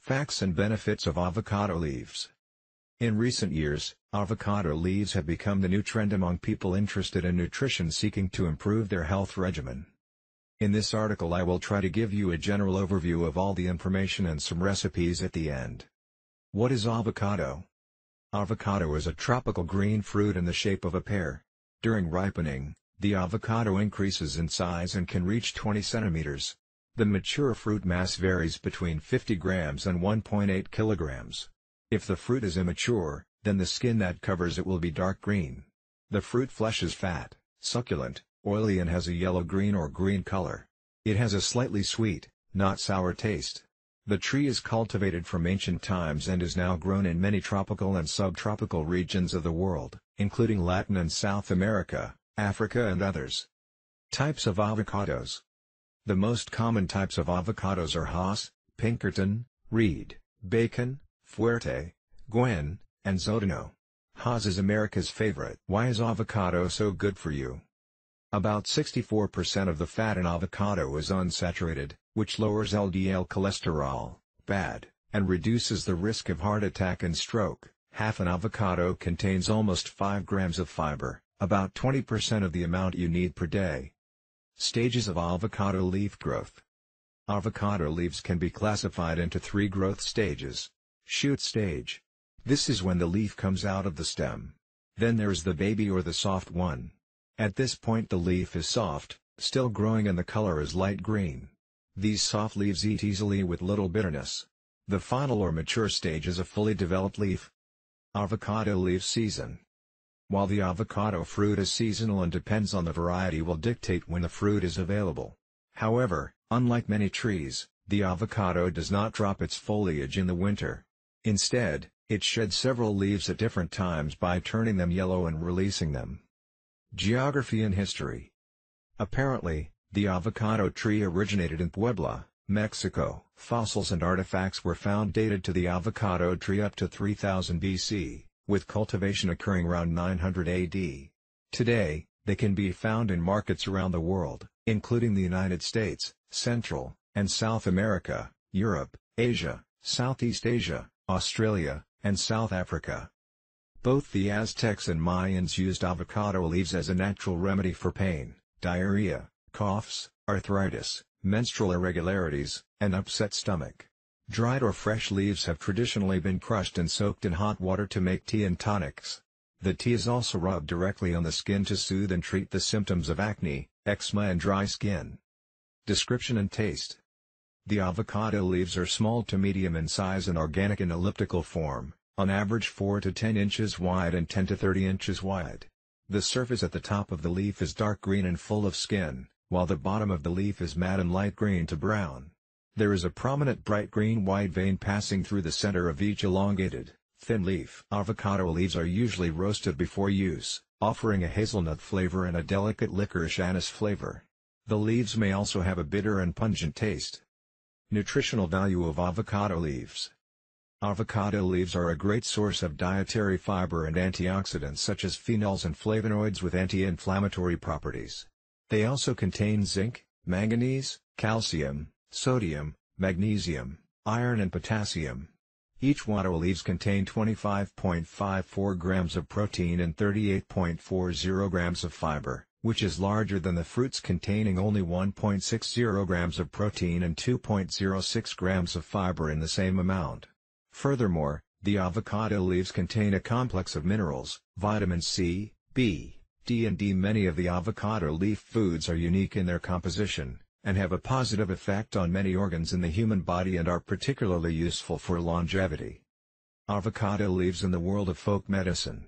Facts and benefits of avocado leaves. In recent years, avocado leaves have become the new trend among people interested in nutrition seeking to improve their health regimen. In this article I will try to give you a general overview of all the information and some recipes at the end. What is avocado? Avocado is a tropical green fruit in the shape of a pear. During ripening, the avocado increases in size and can reach 20 centimeters. The mature fruit mass varies between 50 grams and 1.8 kilograms. If the fruit is immature, then the skin that covers it will be dark green. The fruit flesh is fat, succulent, oily and has a yellow-green or green color. It has a slightly sweet, not sour taste. The tree is cultivated from ancient times and is now grown in many tropical and subtropical regions of the world, including Latin and South America, Africa and others. Types of avocados the most common types of avocados are Hass, Pinkerton, Reed, Bacon, Fuerte, Gwen, and Zutano. Hass is America's favorite. Why is avocado so good for you? About 64% of the fat in avocado is unsaturated, which lowers LDL cholesterol, bad, and reduces the risk of heart attack and stroke. Half an avocado contains almost 5 grams of fiber, about 20% of the amount you need per day. Stages of avocado leaf growth. Avocado leaves can be classified into three growth stages. Shoot stage. This is when the leaf comes out of the stem. Then there is the baby or the soft one. At this point the leaf is soft, still growing and the color is light green. These soft leaves eat easily with little bitterness. The final or mature stage is a fully developed leaf. Avocado leaf season. While the avocado fruit is seasonal and depends on the variety will dictate when the fruit is available. However, unlike many trees, the avocado does not drop its foliage in the winter. Instead, it sheds several leaves at different times by turning them yellow and releasing them. Geography and History Apparently, the avocado tree originated in Puebla, Mexico. Fossils and artifacts were found dated to the avocado tree up to 3000 BC with cultivation occurring around 900 AD. Today, they can be found in markets around the world, including the United States, Central, and South America, Europe, Asia, Southeast Asia, Australia, and South Africa. Both the Aztecs and Mayans used avocado leaves as a natural remedy for pain, diarrhea, coughs, arthritis, menstrual irregularities, and upset stomach. Dried or fresh leaves have traditionally been crushed and soaked in hot water to make tea and tonics. The tea is also rubbed directly on the skin to soothe and treat the symptoms of acne, eczema and dry skin. Description and taste The avocado leaves are small to medium in size and organic in elliptical form, on average 4 to 10 inches wide and 10 to 30 inches wide. The surface at the top of the leaf is dark green and full of skin, while the bottom of the leaf is matte and light green to brown. There is a prominent bright green white vein passing through the center of each elongated, thin leaf. Avocado leaves are usually roasted before use, offering a hazelnut flavor and a delicate licorice anise flavor. The leaves may also have a bitter and pungent taste. Nutritional value of avocado leaves Avocado leaves are a great source of dietary fiber and antioxidants such as phenols and flavonoids with anti-inflammatory properties. They also contain zinc, manganese, calcium, sodium, magnesium, iron and potassium. Each wattle leaves contain 25.54 grams of protein and 38.40 grams of fiber, which is larger than the fruits containing only 1.60 grams of protein and 2.06 grams of fiber in the same amount. Furthermore, the avocado leaves contain a complex of minerals, vitamin C, B, D and D. Many of the avocado leaf foods are unique in their composition, and have a positive effect on many organs in the human body and are particularly useful for longevity. Avocado leaves in the world of folk medicine.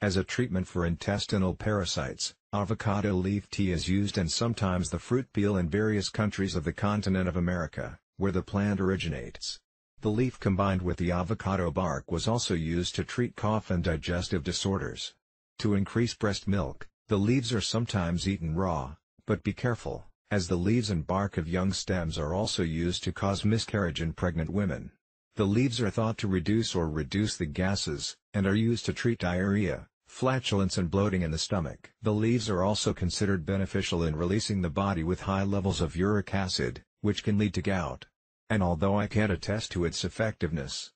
As a treatment for intestinal parasites, avocado leaf tea is used and sometimes the fruit peel in various countries of the continent of America, where the plant originates. The leaf combined with the avocado bark was also used to treat cough and digestive disorders. To increase breast milk, the leaves are sometimes eaten raw, but be careful as the leaves and bark of young stems are also used to cause miscarriage in pregnant women. The leaves are thought to reduce or reduce the gases, and are used to treat diarrhea, flatulence and bloating in the stomach. The leaves are also considered beneficial in releasing the body with high levels of uric acid, which can lead to gout. and although I can't attest to its effectiveness,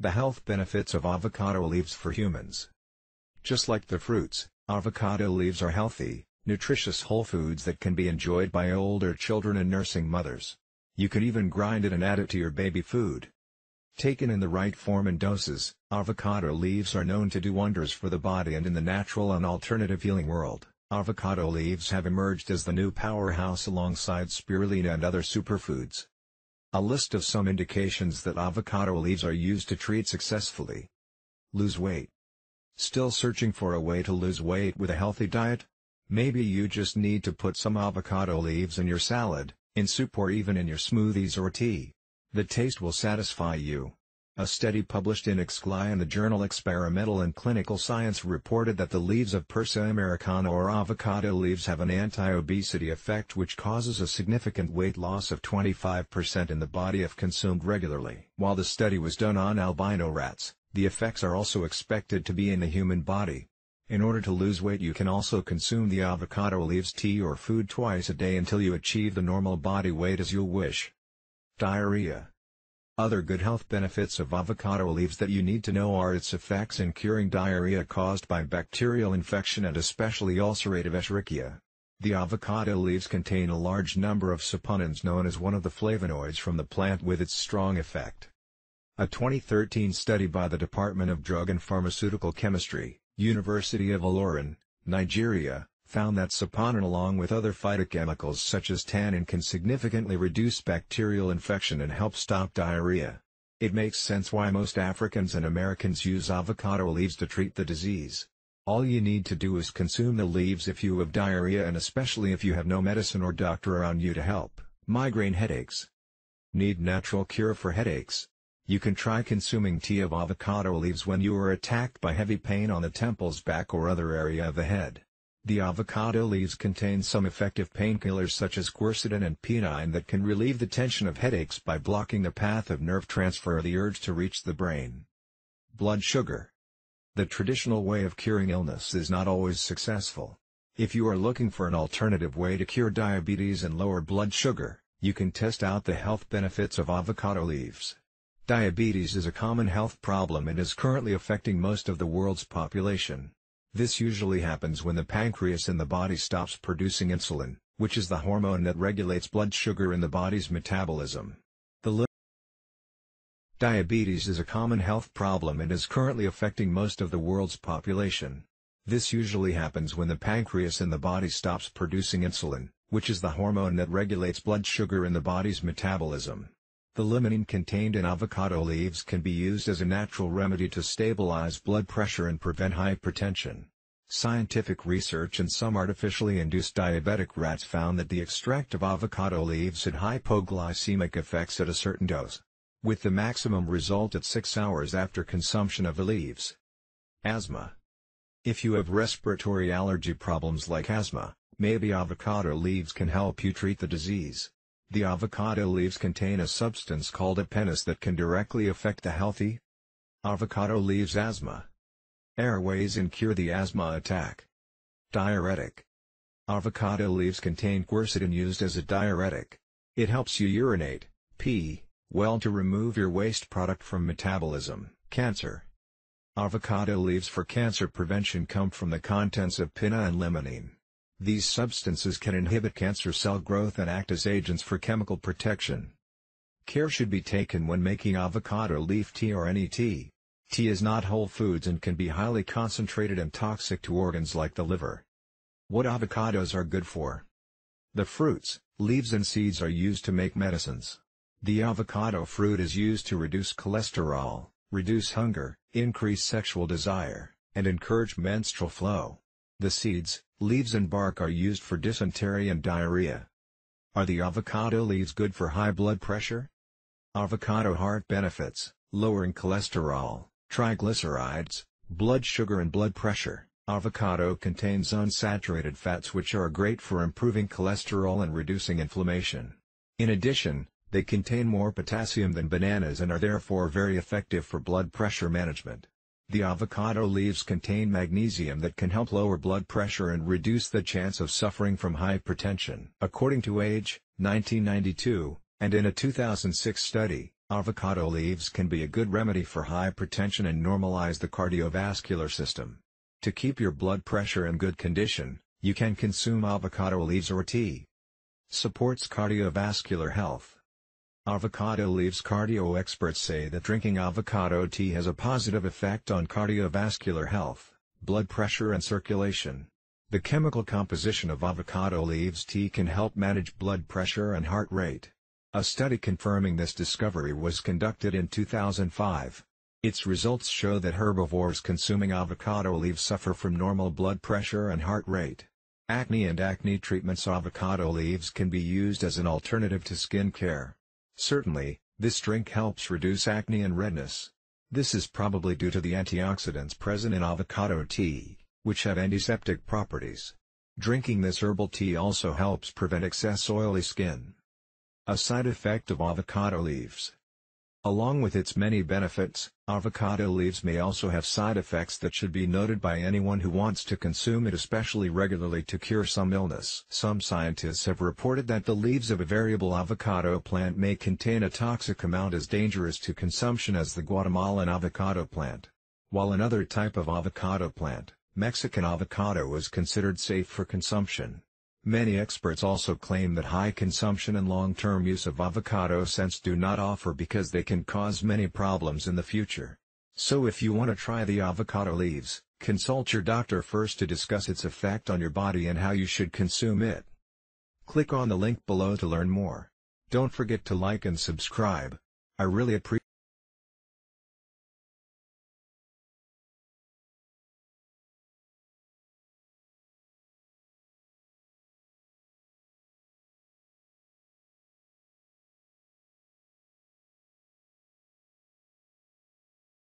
the health benefits of avocado leaves for humans. Just like the fruits, avocado leaves are healthy, nutritious whole foods that can be enjoyed by older children and nursing mothers. You can even grind it and add it to your baby food. Taken in the right form and doses, avocado leaves are known to do wonders for the body and in the natural and alternative healing world. Avocado leaves have emerged as the new powerhouse alongside spirulina and other superfoods. A list of some indications that avocado leaves are used to treat successfully. Lose weight. Still searching for a way to lose weight with a healthy diet? Maybe you just need to put some avocado leaves in your salad, in soup or even in your smoothies or tea. The taste will satisfy you. A study published in Excli in the journal Experimental and Clinical Science reported that the leaves of Persea americana or avocado leaves have an anti-obesity effect which causes a significant weight loss of 25% in the body if consumed regularly. While the study was done on albino rats, the effects are also expected to be in the human body. In order to lose weight you can also consume the avocado leaves tea or food twice a day until you achieve the normal body weight as you'll wish. Diarrhea other good health benefits of avocado leaves that you need to know are its effects in curing diarrhea caused by bacterial infection and especially ulcerative Escherichia. The avocado leaves contain a large number of saponins known as one of the flavonoids from the plant with its strong effect. A 2013 study by the Department of Drug and Pharmaceutical Chemistry, University of Ilorin, Nigeria, found that saponin along with other phytochemicals such as tannin can significantly reduce bacterial infection and help stop diarrhea. It makes sense why most Africans and Americans use avocado leaves to treat the disease. All you need to do is consume the leaves if you have diarrhea and especially if you have no medicine or doctor around you to help. Migraine headaches. Need natural cure for headaches? You can try consuming tea of avocado leaves when you are attacked by heavy pain on the temples back or other area of the head. The avocado leaves contain some effective painkillers such as quercetin and phenine that can relieve the tension of headaches by blocking the path of nerve transfer or the urge to reach the brain. Blood sugar. The traditional way of curing illness is not always successful. If you are looking for an alternative way to cure diabetes and lower blood sugar, you can test out the health benefits of avocado leaves. Diabetes is a common health problem and is currently affecting most of the world's population. This usually happens when the pancreas in the body stops producing insulin, which is the hormone that regulates blood sugar in the body's metabolism. The Diabetes is a common health problem and is currently affecting most of the world's population. This usually happens when the pancreas in the body stops producing insulin, which is the hormone that regulates blood sugar in the body's metabolism. The limonene contained in avocado leaves can be used as a natural remedy to stabilize blood pressure and prevent hypertension. Scientific research in some artificially induced diabetic rats found that the extract of avocado leaves had hypoglycemic effects at a certain dose, with the maximum result at 6 hours after consumption of the leaves. Asthma If you have respiratory allergy problems like asthma, maybe avocado leaves can help you treat the disease. The avocado leaves contain a substance called apenes that can directly affect the healthy avocado leaves asthma. Airways and cure the asthma attack. Diuretic. Avocado leaves contain quercetin used as a diuretic. It helps you urinate, pee, well to remove your waste product from metabolism. Cancer. Avocado leaves for cancer prevention come from the contents of pinna and limonene. These substances can inhibit cancer cell growth and act as agents for chemical protection. Care should be taken when making avocado leaf tea or any tea. Tea is not whole foods and can be highly concentrated and toxic to organs like the liver. What avocados are good for? The fruits, leaves and seeds are used to make medicines. The avocado fruit is used to reduce cholesterol, reduce hunger, increase sexual desire, and encourage menstrual flow. The seeds, leaves and bark are used for dysentery and diarrhea. Are the avocado leaves good for high blood pressure? Avocado heart benefits, lowering cholesterol, triglycerides, blood sugar and blood pressure. Avocado contains unsaturated fats which are great for improving cholesterol and reducing inflammation. In addition, they contain more potassium than bananas and are therefore very effective for blood pressure management. The avocado leaves contain magnesium that can help lower blood pressure and reduce the chance of suffering from hypertension. According to Age, 1992, And in a 2006 study, avocado leaves can be a good remedy for hypertension and normalize the cardiovascular system. To keep your blood pressure in good condition, you can consume avocado leaves or tea. Supports cardiovascular health. Avocado leaves cardio experts say that drinking avocado tea has a positive effect on cardiovascular health, blood pressure and circulation. The chemical composition of avocado leaves tea can help manage blood pressure and heart rate. A study confirming this discovery was conducted in 2005. Its results show that herbivores consuming avocado leaves suffer from normal blood pressure and heart rate. Acne and acne treatments Avocado leaves can be used as an alternative to skin care. Certainly, this drink helps reduce acne and redness. This is probably due to the antioxidants present in avocado tea, which have antiseptic properties. Drinking this herbal tea also helps prevent excess oily skin. A side effect of avocado leaves. Along with its many benefits, avocado leaves may also have side effects that should be noted by anyone who wants to consume it especially regularly to cure some illness. Some scientists have reported that the leaves of a variable avocado plant may contain a toxic amount as dangerous to consumption as the Guatemalan avocado plant. While another type of avocado plant, Mexican avocado is considered safe for consumption. Many experts also claim that high consumption and long-term use of avocado scents do not offer because they can cause many problems in the future. So if you want to try the avocado leaves, consult your doctor first to discuss its effect on your body and how you should consume it. Click on the link below to learn more. Don't forget to like and subscribe. I really appreciate